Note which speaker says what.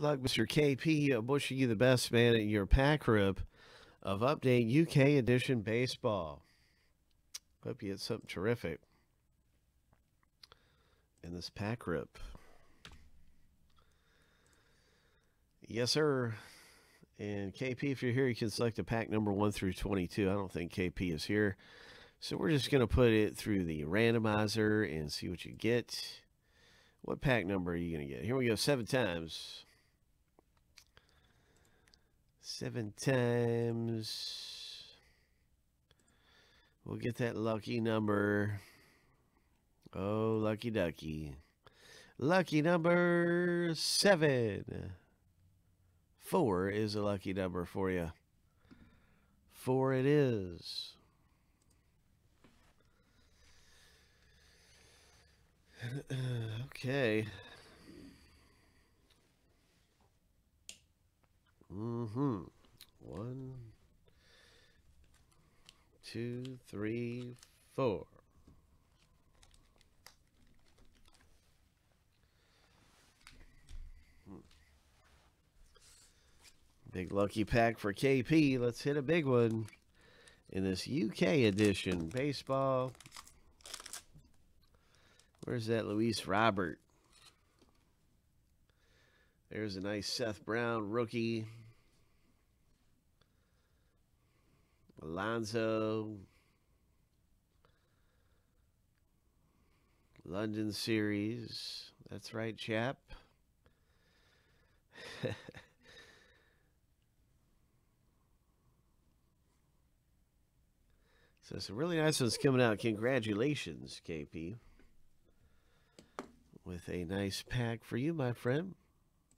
Speaker 1: Good luck, Mr. KP. Uh, wishing you the best, man, at your pack rip of Update UK Edition Baseball. Hope you get something terrific in this pack rip. Yes, sir. And KP, if you're here, you can select a pack number 1 through 22. I don't think KP is here. So we're just going to put it through the randomizer and see what you get. What pack number are you going to get? Here we go, seven times. Seven times. We'll get that lucky number. Oh, lucky ducky. Lucky number seven. Four is a lucky number for you. Four it is. okay. Mm-hmm. One, two, three, four. Big lucky pack for KP. Let's hit a big one in this UK edition. Baseball. Where's that Luis Robert? There's a nice Seth Brown rookie. Alonso. London series. That's right, chap. so some really nice ones coming out. Congratulations, KP. With a nice pack for you, my friend.